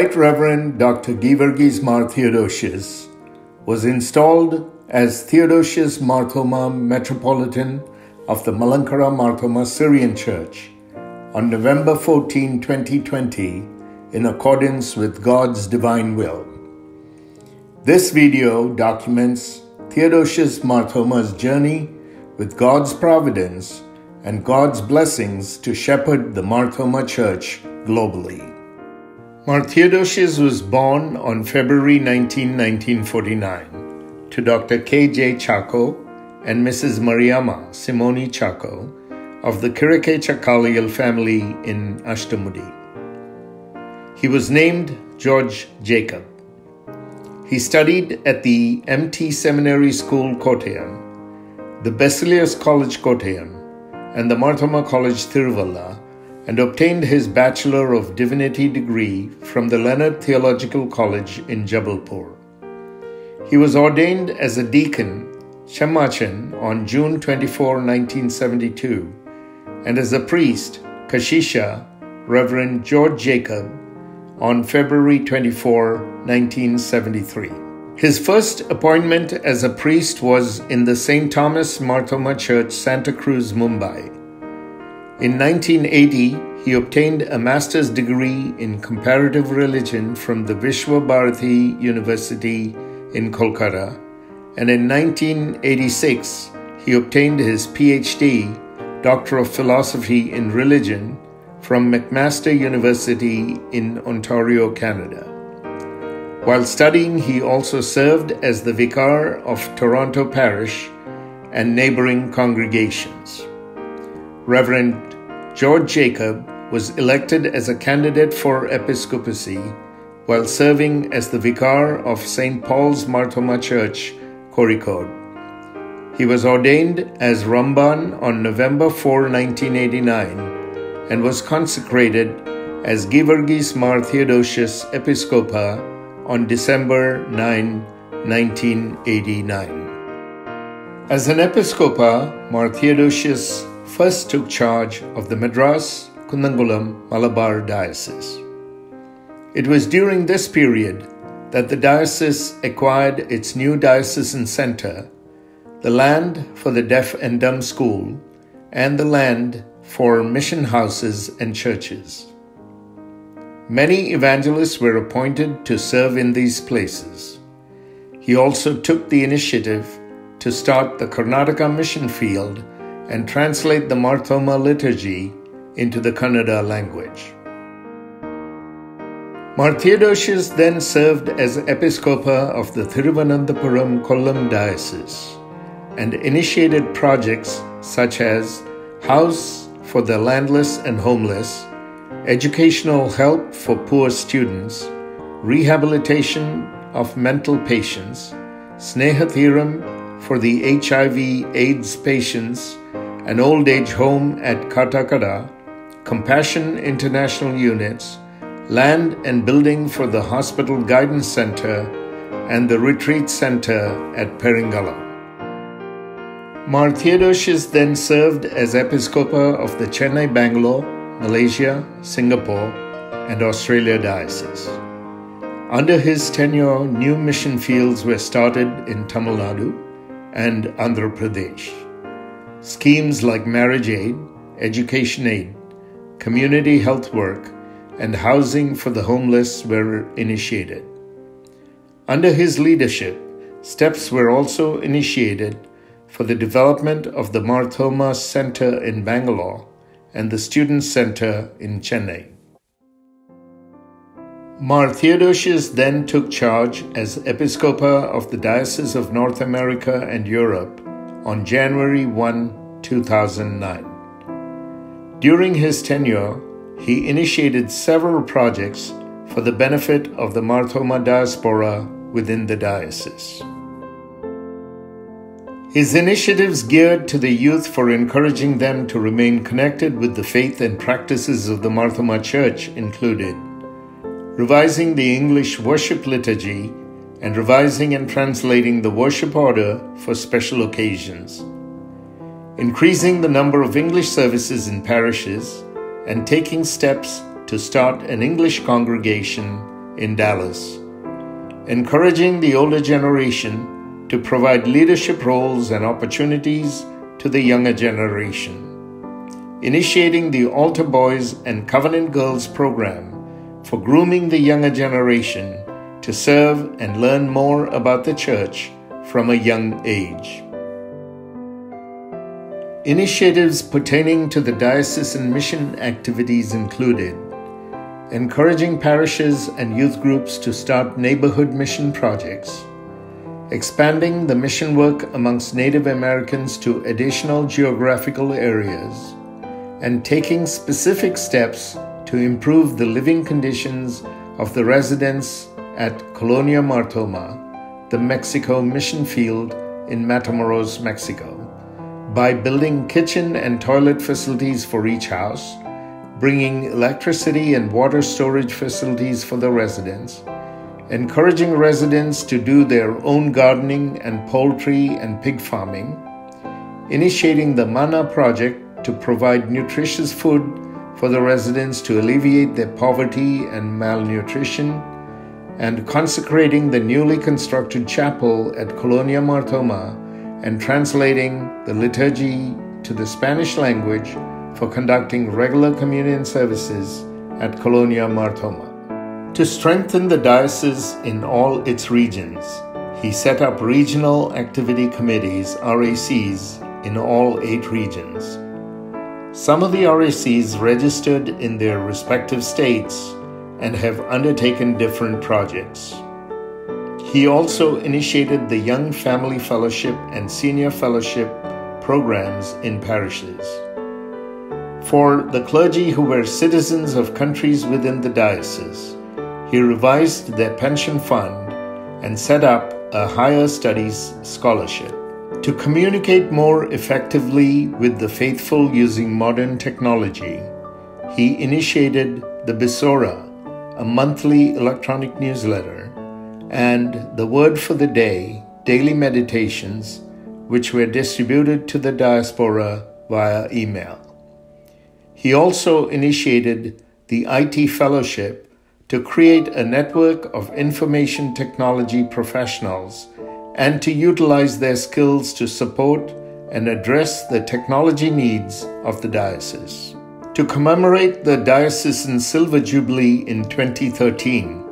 Right Reverend Dr. Geevarghese Mar Theodosius was installed as Theodosius Marthoma Metropolitan of the Malankara Marthoma Syrian Church on November 14, 2020, in accordance with God's divine will. This video documents Theodosius Marthoma's journey with God's providence and God's blessings to shepherd the Marthoma Church globally. Mar Theodosius was born on February 19, 1949, to Dr. K. J. Chacko and Mrs. Mariamma Simoni Chacko of the Kirike Chakaliel family in Ashtamudi. He was named George Jacob. He studied at the MT Seminary School Kottayam, the Baselius College Kottayam, and the Marthoma College Thiruvalla, and obtained his Bachelor of Divinity degree from the Leonard Theological College in Jabalpur. He was ordained as a deacon, Chammachan, on June 24, 1972, and as a priest, Kashisha, Reverend George Jacob, on February 24, 1973. His first appointment as a priest was in the St. Thomas Marthoma Church, Santa Cruz, Mumbai. In 1980, he obtained a master's degree in comparative religion from the Vishwa Bharati University in Kolkata, and in 1986, he obtained his PhD, Doctor of Philosophy in Religion, from McMaster University in Ontario, Canada. While studying, he also served as the vicar of Toronto Parish and neighboring congregations. Reverend George Jacob was elected as a candidate for episcopacy while serving as the vicar of St. Paul's Marthoma Church, Kozhikode. He was ordained as Ramban on November 4, 1989 and was consecrated as Geevarghese Mar Theodosius Episcopa on December 9, 1989. As an Episcopa, Mar Theodosius first took charge of the Madras Kunnamkulam Malabar Diocese. It was during this period that the diocese acquired its new diocesan center, the land for the deaf and dumb school, and the land for mission houses and churches. Many evangelists were appointed to serve in these places. He also took the initiative to start the Karnataka mission field and translate the Marthoma liturgy into the Kannada language. Mar Theodosius then served as Episcopa of the Thiruvananthapuram Kollam Diocese and initiated projects such as House for the landless and homeless, educational help for poor students, rehabilitation of mental patients, Snehathiram for the HIV AIDS patients, an old age home at Kattakada, Compassion International Units, land and building for the Hospital Guidance Center, and the Retreat Center at Peringalam. Mar Theodosius then served as Episcopa of the Chennai, Bangalore, Malaysia, Singapore, and Australia Diocese. Under his tenure, new mission fields were started in Tamil Nadu and Andhra Pradesh. Schemes like marriage aid, education aid, community health work, and housing for the homeless were initiated. Under his leadership, steps were also initiated for the development of the Marthoma Center in Bangalore and the Student Center in Chennai. Mar Theodosius then took charge as Episcopa of the Diocese of North America and Europe on January 1, 2009. During his tenure, he initiated several projects for the benefit of the Marthoma diaspora within the diocese. His initiatives geared to the youth for encouraging them to remain connected with the faith and practices of the Marthoma Church included revising the English worship liturgy and revising and translating the worship order for special occasions, increasing the number of English services in parishes, and taking steps to start an English congregation in Dallas, encouraging the older generation to provide leadership roles and opportunities to the younger generation. Initiating the Altar Boys and Covenant Girls program for grooming the younger generation to serve and learn more about the church from a young age. Initiatives pertaining to the diocesan mission activities included encouraging parishes and youth groups to start neighborhood mission projects, expanding the mission work amongst Native Americans to additional geographical areas and taking specific steps to improve the living conditions of the residents at Colonia Mar Thoma, the Mexico mission field in Matamoros, Mexico, by building kitchen and toilet facilities for each house, bringing electricity and water storage facilities for the residents, encouraging residents to do their own gardening and poultry and pig farming, initiating the MANA project to provide nutritious food for the residents to alleviate their poverty and malnutrition, and consecrating the newly constructed chapel at Colonia Mar Thoma and translating the liturgy to the Spanish language for conducting regular communion services at Colonia Mar Thoma. To strengthen the diocese in all its regions, he set up regional activity committees, RACs, in all eight regions. Some of the RACs registered in their respective states and have undertaken different projects. He also initiated the Young Family Fellowship and Senior Fellowship programs in parishes. For the clergy who were citizens of countries within the diocese, he revised their pension fund and set up a higher studies scholarship. To communicate more effectively with the faithful using modern technology, he initiated the Bisora, a monthly electronic newsletter, and the Word for the Day, daily meditations, which were distributed to the diaspora via email. He also initiated the IT Fellowship to create a network of information technology professionals and to utilize their skills to support and address the technology needs of the diocese. To commemorate the diocesan Silver Jubilee in 2013,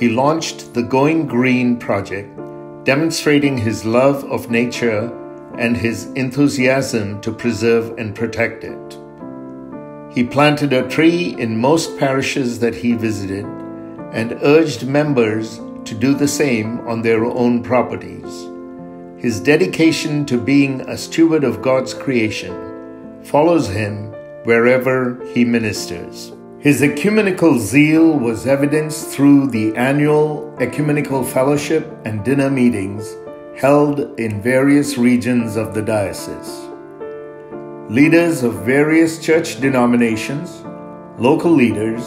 he launched the Going Green project, demonstrating his love of nature and his enthusiasm to preserve and protect it. He planted a tree in most parishes that he visited and urged members to do the same on their own properties. His dedication to being a steward of God's creation follows him wherever he ministers. His ecumenical zeal was evidenced through the annual ecumenical fellowship and dinner meetings held in various regions of the diocese. Leaders of various church denominations, local leaders,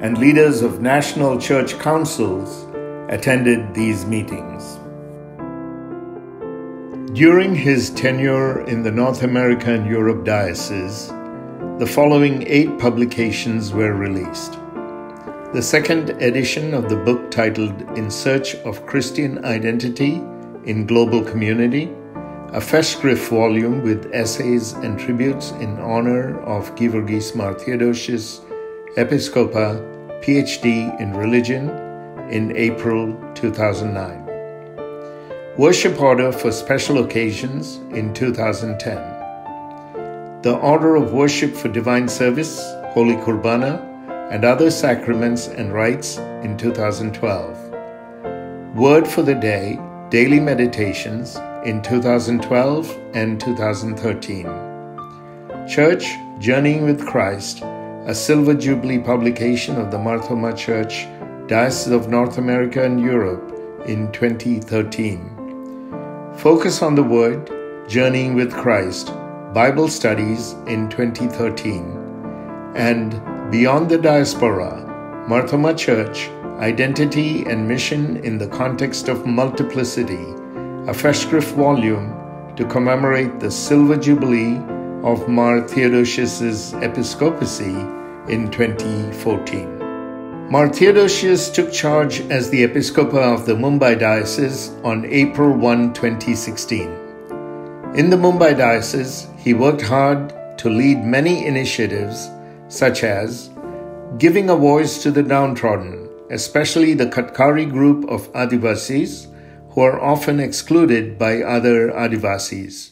and leaders of national church councils attended these meetings. During his tenure in the North America and Europe Diocese, the following eight publications were released. The second edition of the book titled In Search of Christian Identity in Global Community, a Festschrift volume with essays and tributes in honor of Geevarghese Mar Theodosius, Episcopa, PhD in Religion, in April 2009. Worship Order for Special Occasions in 2010. The Order of Worship for Divine Service, Holy Kurbana, and other sacraments and rites in 2012. Word for the Day, Daily Meditations in 2012 and 2013. Church Journeying with Christ, a Silver Jubilee publication of the Marthoma Church Diocese of North America and Europe in 2013. Focus on the Word, Journeying with Christ, Bible Studies in 2013. And Beyond the Diaspora, Marthoma Church, Identity and Mission in the Context of Multiplicity, a Festschrift volume to commemorate the Silver Jubilee of Mar Theodosius's episcopacy in 2014. Mar Theodosius took charge as the Episcopa of the Mumbai Diocese on April 1, 2016. In the Mumbai Diocese, he worked hard to lead many initiatives such as giving a voice to the downtrodden, especially the Katkari group of Adivasis who are often excluded by other Adivasis,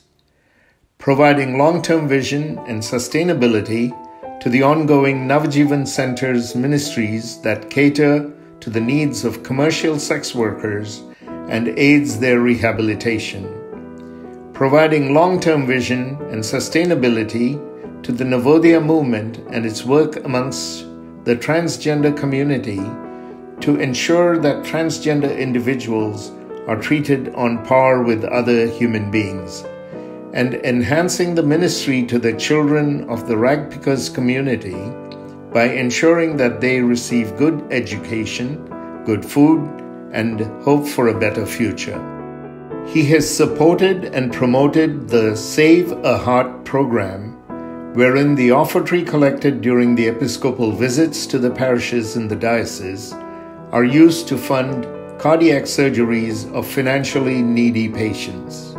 providing long term vision and sustainability to the ongoing Navjivan Center's ministries that cater to the needs of commercial sex workers and aids their rehabilitation. Providing long term vision and sustainability to the Navodaya movement and its work amongst the transgender community to ensure that transgender individuals are treated on par with other human beings and enhancing the ministry to the children of the ragpickers community by ensuring that they receive good education, good food, and hope for a better future. He has supported and promoted the Save a Heart program, wherein the offertory collected during the episcopal visits to the parishes in the diocese are used to fund cardiac surgeries of financially needy patients.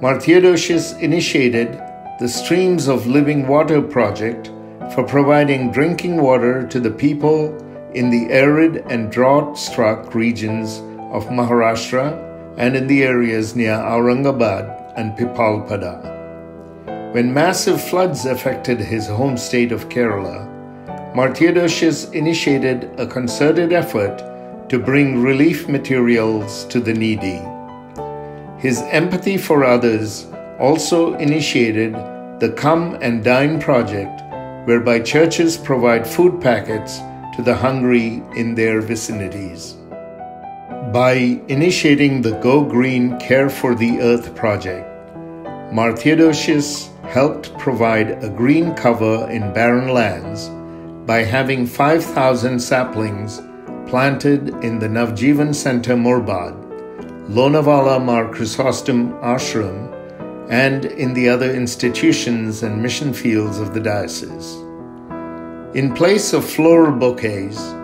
Mar Theodosius initiated the Streams of Living Water project for providing drinking water to the people in the arid and drought struck regions of Maharashtra and in the areas near Aurangabad and Pipalpada. When massive floods affected his home state of Kerala, Mar initiated a concerted effort to bring relief materials to the needy. His empathy for others also initiated the Come and Dine project, whereby churches provide food packets to the hungry in their vicinities. By initiating the Go Green Care for the Earth project, Mar Theodosius helped provide a green cover in barren lands by having 5,000 saplings planted in the Navjivan Center Murbad Lonavala Mar Chrysostom Ashram, and in the other institutions and mission fields of the diocese. In place of floral bouquets,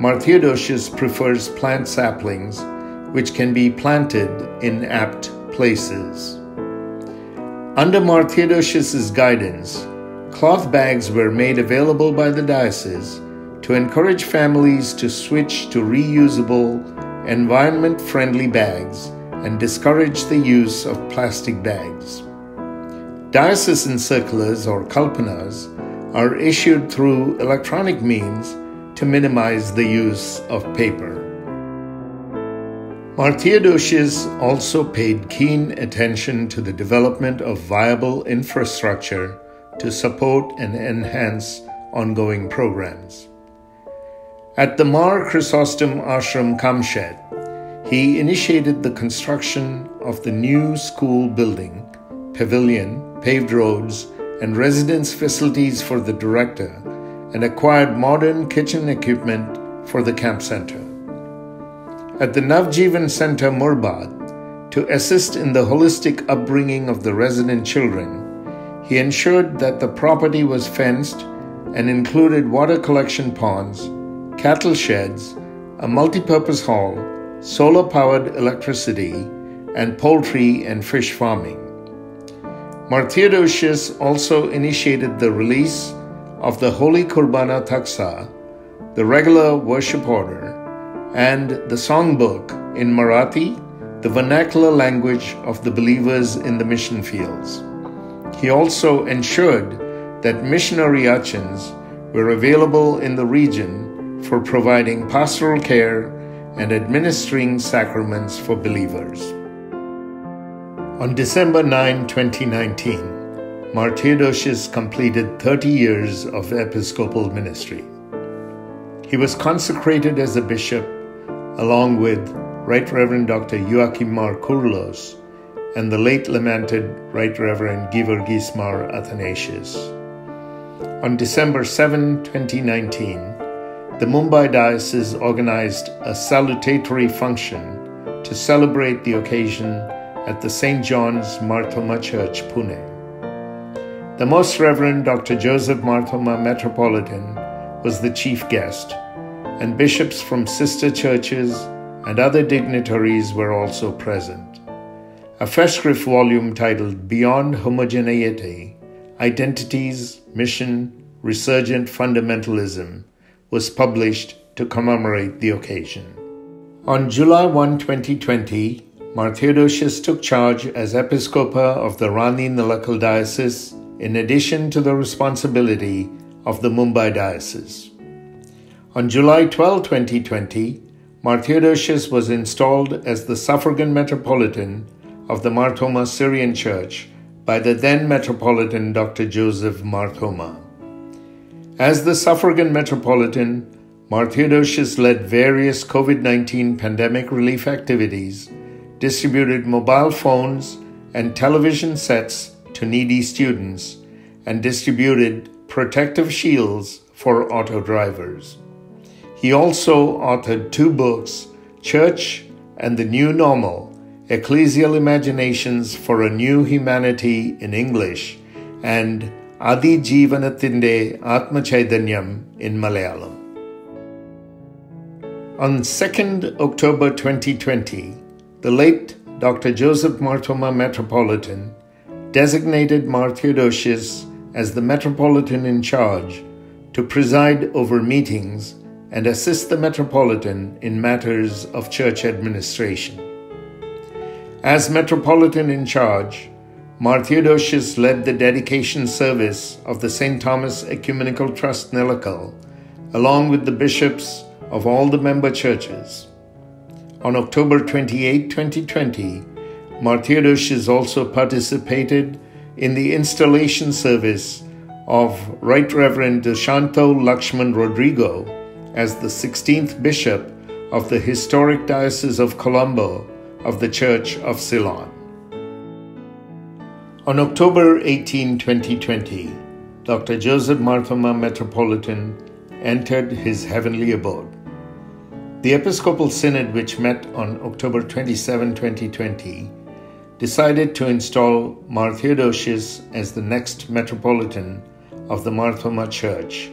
Mar Theodosius prefers plant saplings which can be planted in apt places. Under Mar Theodosius's guidance, cloth bags were made available by the diocese to encourage families to switch to reusable environment friendly bags and discourage the use of plastic bags. Diocesan circulars or kalpanas are issued through electronic means to minimize the use of paper. Mar Theodosius also paid keen attention to the development of viable infrastructure to support and enhance ongoing programs. At the Mar Chrysostom Ashram Kamshet, he initiated the construction of the new school building, pavilion, paved roads, and residence facilities for the director, and acquired modern kitchen equipment for the camp center. At the Navjivan Center Murbad, to assist in the holistic upbringing of the resident children, he ensured that the property was fenced and included water collection ponds cattle sheds, a multi-purpose hall, solar powered electricity, and poultry and fish farming. Mar Theodosius also initiated the release of the Holy Kurbana Taksa, the regular worship order, and the songbook in Marathi, the vernacular language of the believers in the mission fields. He also ensured that missionary urchins were available in the region for providing pastoral care and administering sacraments for believers. On December 9, 2019, Mar Theodosius completed 30 years of episcopal ministry. He was consecrated as a bishop along with Right Reverend Dr. Joachim Mar Coorilos and the late lamented Right Reverend Givergis Mar Athanasius. On December 7, 2019, the Mumbai Diocese organized a salutatory function to celebrate the occasion at the St. John's Mar Thoma Church, Pune. The Most Reverend Dr. Joseph Mar Thoma Metropolitan was the chief guest, and bishops from sister churches and other dignitaries were also present. A Festschrift volume titled Beyond Homogeneity Identities, Mission, Resurgent Fundamentalism was published to commemorate the occasion. On July 1, 2020, Mar Theodosius took charge as Episcopa of the Ranni Nilakal Diocese in addition to the responsibility of the Mumbai Diocese. On July 12, 2020, Mar Theodosius was installed as the suffragan metropolitan of the Marthoma Syrian Church by the then Metropolitan Dr. Joseph Marthoma. As the suffragan metropolitan, Mar Theodosius led various COVID 19 pandemic relief activities, distributed mobile phones and television sets to needy students, and distributed protective shields for auto drivers. He also authored two books Church and the New Normal Ecclesial Imaginations for a New Humanity in English, and Adi Jeevanathinde Atma Chaitanyam in Malayalam. On 2nd October 2020, the late Dr. Joseph Mar Thoma Metropolitan designated Mar Theodosius as the Metropolitan in charge to preside over meetings and assist the Metropolitan in matters of church administration. As Metropolitan in charge, Mar Theodosius led the dedication service of the St. Thomas Ecumenical Trust Nilakal, along with the bishops of all the member churches. On October 28, 2020, Mar Theodosius also participated in the installation service of Right Reverend Dushantha Lakshman Rodrigo as the 16th Bishop of the historic Diocese of Colombo of the Church of Ceylon. On October 18, 2020, Dr. Joseph Marthoma Metropolitan entered his heavenly abode. The Episcopal Synod, which met on October 27, 2020, decided to install Mar Theodosius as the next Metropolitan of the Marthoma Church,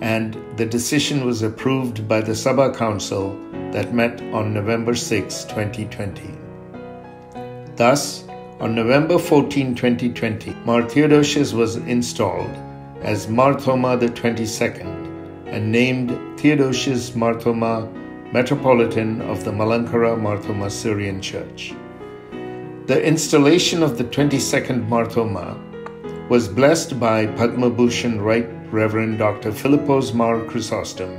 and the decision was approved by the Sabha Council that met on November 6, 2020. Thus, on November 14, 2020, Mar Theodosius was installed as Marthoma the 22nd and named Theodosius Marthoma Metropolitan of the Malankara Marthoma Syrian Church. The installation of the 22nd Marthoma was blessed by Padma Bhushan Right Reverend Dr. Philippos Mar Chrysostom,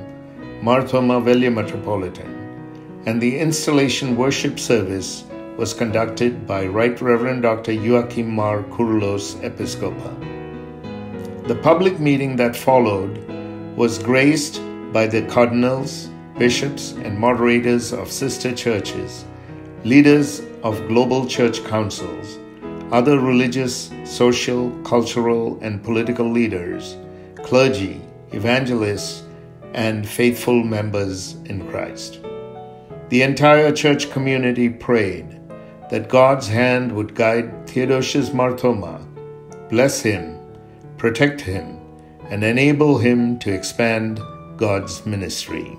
Mar Thoma Valiya Metropolitan, and the installation worship service was conducted by Right Reverend Dr. Joachim Mar Coorilos Episcopa. The public meeting that followed was graced by the cardinals, bishops, and moderators of sister churches, leaders of global church councils, other religious, social, cultural, and political leaders, clergy, evangelists, and faithful members in Christ. The entire church community prayed that God's hand would guide Theodosius Mar Thoma, bless him, protect him, and enable him to expand God's ministry.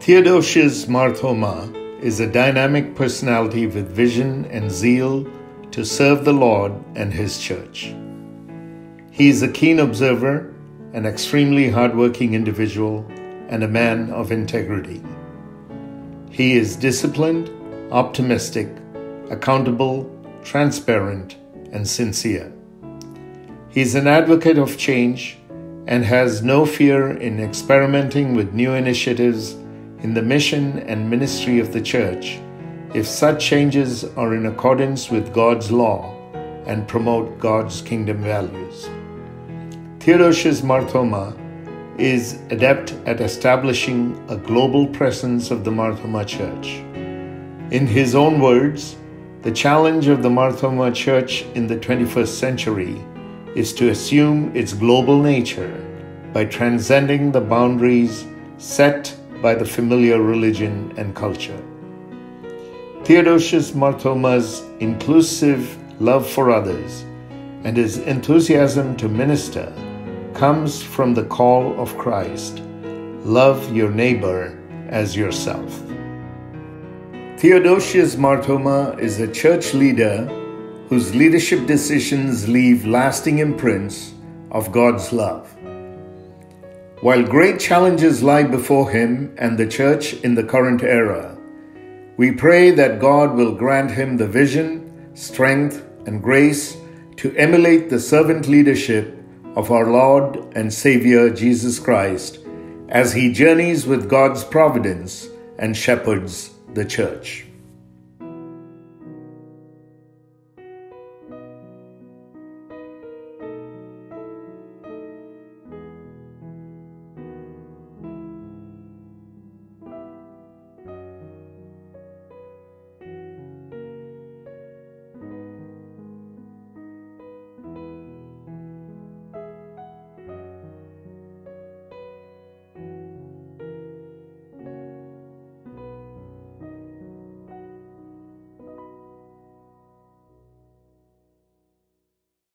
Theodosius Mar Thoma is a dynamic personality with vision and zeal to serve the Lord and His church. He is a keen observer, an extremely hardworking individual, and a man of integrity. He is disciplined, optimistic, accountable, transparent, and sincere. He is an advocate of change and has no fear in experimenting with new initiatives in the mission and ministry of the Church if such changes are in accordance with God's law and promote God's kingdom values. Theodosius Mar Thoma is adept at establishing a global presence of the Mar Thoma Church. In his own words, the challenge of the Mar Thoma Church in the 21st century is to assume its global nature by transcending the boundaries set by the familiar religion and culture. Theodosius Mar Thoma's inclusive love for others and his enthusiasm to minister comes from the call of Christ love your neighbor as yourself. Theodosius Mar Thoma is a church leader whose leadership decisions leave lasting imprints of God's love. While great challenges lie before him and the church in the current era, we pray that God will grant him the vision, strength, and grace to emulate the servant leadership of our Lord and Savior Jesus Christ as he journeys with God's providence and shepherds the church.